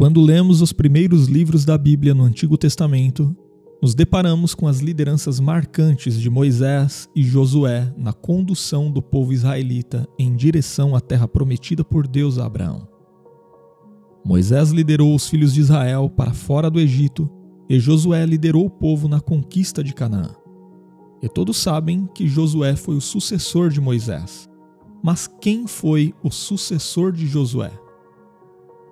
Quando lemos os primeiros livros da Bíblia no Antigo Testamento, nos deparamos com as lideranças marcantes de Moisés e Josué na condução do povo israelita em direção à terra prometida por Deus a Abraão. Moisés liderou os filhos de Israel para fora do Egito e Josué liderou o povo na conquista de Canaã. E todos sabem que Josué foi o sucessor de Moisés. Mas quem foi o sucessor de Josué?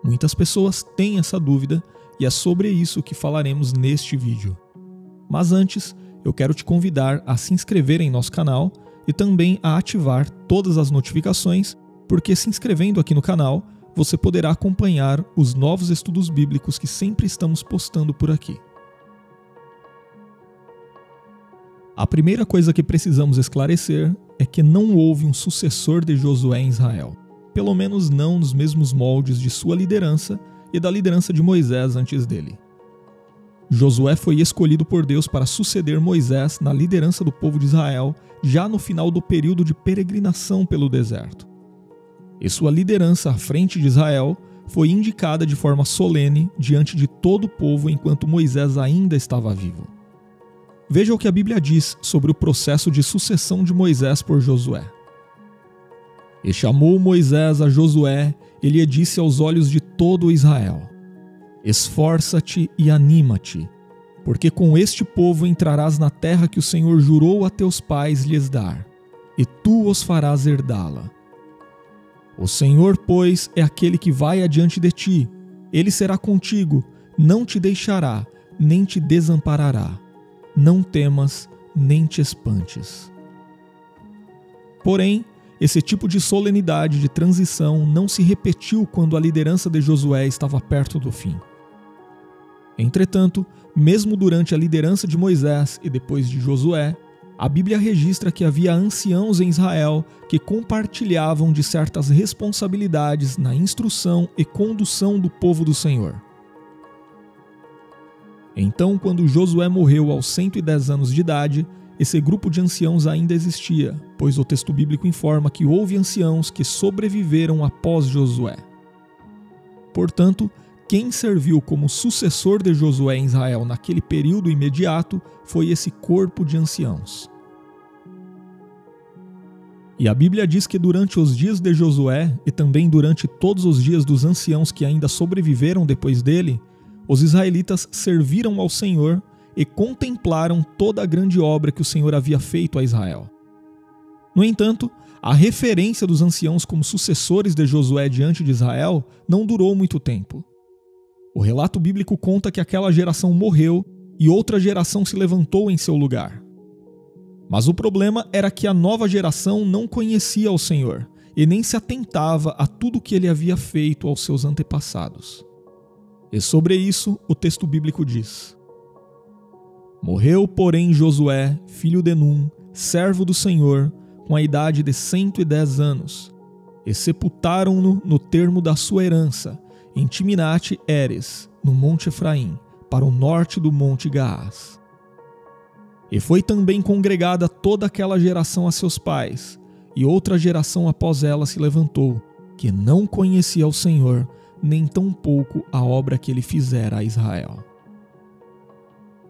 Muitas pessoas têm essa dúvida e é sobre isso que falaremos neste vídeo. Mas antes, eu quero te convidar a se inscrever em nosso canal e também a ativar todas as notificações, porque se inscrevendo aqui no canal, você poderá acompanhar os novos estudos bíblicos que sempre estamos postando por aqui. A primeira coisa que precisamos esclarecer é que não houve um sucessor de Josué em Israel, pelo menos não nos mesmos moldes de sua liderança e da liderança de Moisés antes dele. Josué foi escolhido por Deus para suceder Moisés na liderança do povo de Israel, já no final do período de peregrinação pelo deserto. E sua liderança à frente de Israel foi indicada de forma solene diante de todo o povo enquanto Moisés ainda estava vivo. Veja o que a Bíblia diz sobre o processo de sucessão de Moisés por Josué. E chamou Moisés a Josué, e lhe disse aos olhos de todo Israel: Esforça-te e anima-te, porque com este povo entrarás na terra que o Senhor jurou a teus pais lhes dar, e tu os farás herdá-la. O Senhor, pois, é aquele que vai adiante de ti, ele será contigo, não te deixará, nem te desamparará. Não temas, nem te espantes. Porém, esse tipo de solenidade de transição não se repetiu quando a liderança de Josué estava perto do fim. Entretanto, mesmo durante a liderança de Moisés e depois de Josué, a Bíblia registra que havia anciãos em Israel que compartilhavam de certas responsabilidades na instrução e condução do povo do Senhor. Então, quando Josué morreu aos 110 anos de idade, esse grupo de anciãos ainda existia, pois o texto bíblico informa que houve anciãos que sobreviveram após Josué. Portanto, quem serviu como sucessor de Josué em Israel naquele período imediato foi esse corpo de anciãos. E a Bíblia diz que durante os dias de Josué e também durante todos os dias dos anciãos que ainda sobreviveram depois dele, os israelitas serviram ao Senhor e contemplaram toda a grande obra que o Senhor havia feito a Israel. No entanto, a referência dos anciãos como sucessores de Josué diante de Israel não durou muito tempo. O relato bíblico conta que aquela geração morreu e outra geração se levantou em seu lugar. Mas o problema era que a nova geração não conhecia o Senhor e nem se atentava a tudo que ele havia feito aos seus antepassados. E sobre isso o texto bíblico diz: Morreu, porém, Josué, filho de Num, servo do Senhor, com a idade de cento e dez anos, e sepultaram-no no termo da sua herança, em Timinate Eres, no monte Efraim, para o norte do monte Gaás. E foi também congregada toda aquela geração a seus pais, e outra geração após ela se levantou, que não conhecia o Senhor, nem tampouco a obra que ele fizera a Israel.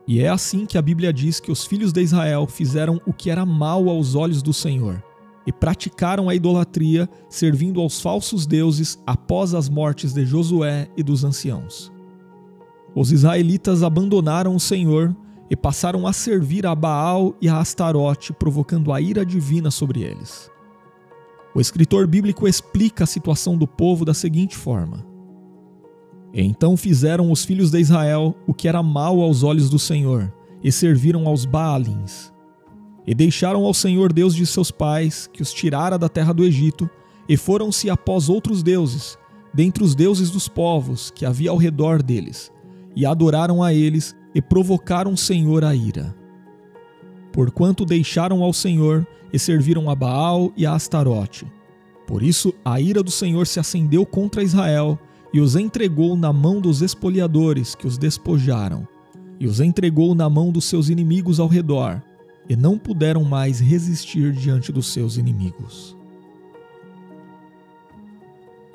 E é assim que a Bíblia diz que os filhos de Israel fizeram o que era mal aos olhos do Senhor e praticaram a idolatria, servindo aos falsos deuses após as mortes de Josué e dos anciãos. Os israelitas abandonaram o Senhor e passaram a servir a Baal e a Astarote, provocando a ira divina sobre eles. O escritor bíblico explica a situação do povo da seguinte forma: então fizeram os filhos de Israel o que era mal aos olhos do Senhor, e serviram aos Baalins. E deixaram ao Senhor Deus de seus pais, que os tirara da terra do Egito, e foram-se após outros deuses, dentre os deuses dos povos que havia ao redor deles, e adoraram a eles e provocaram o Senhor a ira. Porquanto deixaram ao Senhor e serviram a Baal e a Astarote. Por isso a ira do Senhor se acendeu contra Israel e os entregou na mão dos espoliadores que os despojaram, e os entregou na mão dos seus inimigos ao redor, e não puderam mais resistir diante dos seus inimigos.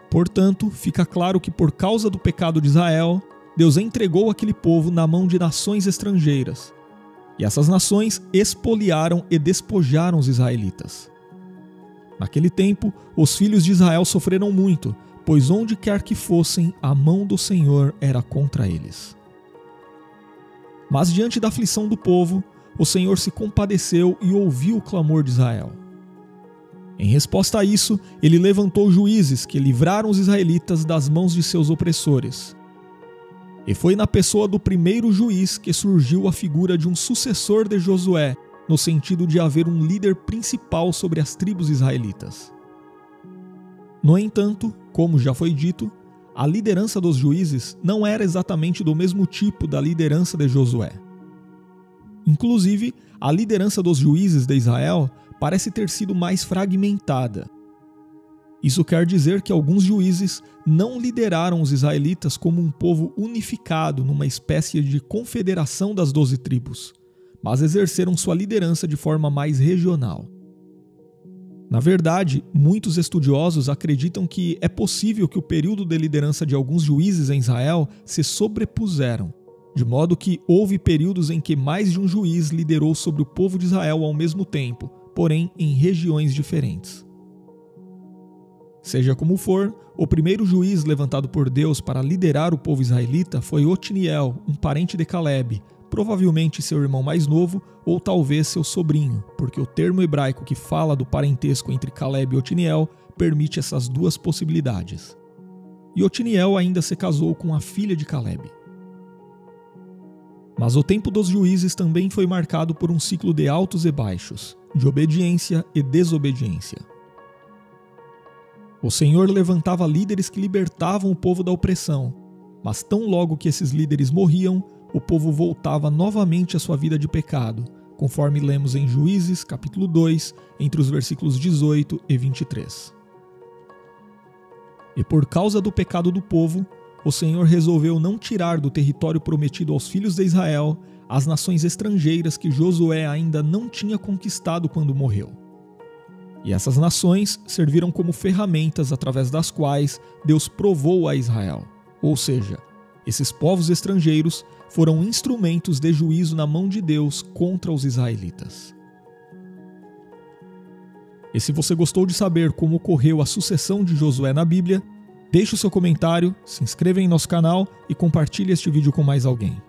Portanto, fica claro que por causa do pecado de Israel, Deus entregou aquele povo na mão de nações estrangeiras. E essas nações expoliaram e despojaram os israelitas. Naquele tempo, os filhos de Israel sofreram muito, pois onde quer que fossem, a mão do Senhor era contra eles. Mas diante da aflição do povo, o Senhor se compadeceu e ouviu o clamor de Israel. Em resposta a isso, ele levantou juízes que livraram os israelitas das mãos de seus opressores. E foi na pessoa do primeiro juiz que surgiu a figura de um sucessor de Josué, no sentido de haver um líder principal sobre as tribos israelitas. No entanto, como já foi dito, a liderança dos juízes não era exatamente do mesmo tipo da liderança de Josué. Inclusive, a liderança dos juízes de Israel parece ter sido mais fragmentada. Isso quer dizer que alguns juízes não lideraram os israelitas como um povo unificado numa espécie de confederação das doze tribos, mas exerceram sua liderança de forma mais regional. Na verdade, muitos estudiosos acreditam que é possível que o período de liderança de alguns juízes em Israel se sobrepuseram, de modo que houve períodos em que mais de um juiz liderou sobre o povo de Israel ao mesmo tempo, porém em regiões diferentes. Seja como for, o primeiro juiz levantado por Deus para liderar o povo israelita foi Otiniel, um parente de Caleb, provavelmente seu irmão mais novo ou talvez seu sobrinho, porque o termo hebraico que fala do parentesco entre Caleb e Otiniel permite essas duas possibilidades. E Otiniel ainda se casou com a filha de Caleb. Mas o tempo dos juízes também foi marcado por um ciclo de altos e baixos, de obediência e desobediência. O Senhor levantava líderes que libertavam o povo da opressão, mas tão logo que esses líderes morriam, o povo voltava novamente à sua vida de pecado, conforme lemos em Juízes, capítulo 2, entre os versículos 18 e 23. E por causa do pecado do povo, o Senhor resolveu não tirar do território prometido aos filhos de Israel as nações estrangeiras que Josué ainda não tinha conquistado quando morreu. E essas nações serviram como ferramentas através das quais Deus provou a Israel, ou seja, esses povos estrangeiros foram instrumentos de juízo na mão de Deus contra os israelitas. E se você gostou de saber como ocorreu a sucessão de Josué na Bíblia, deixe o seu comentário, se inscreva em nosso canal e compartilhe este vídeo com mais alguém.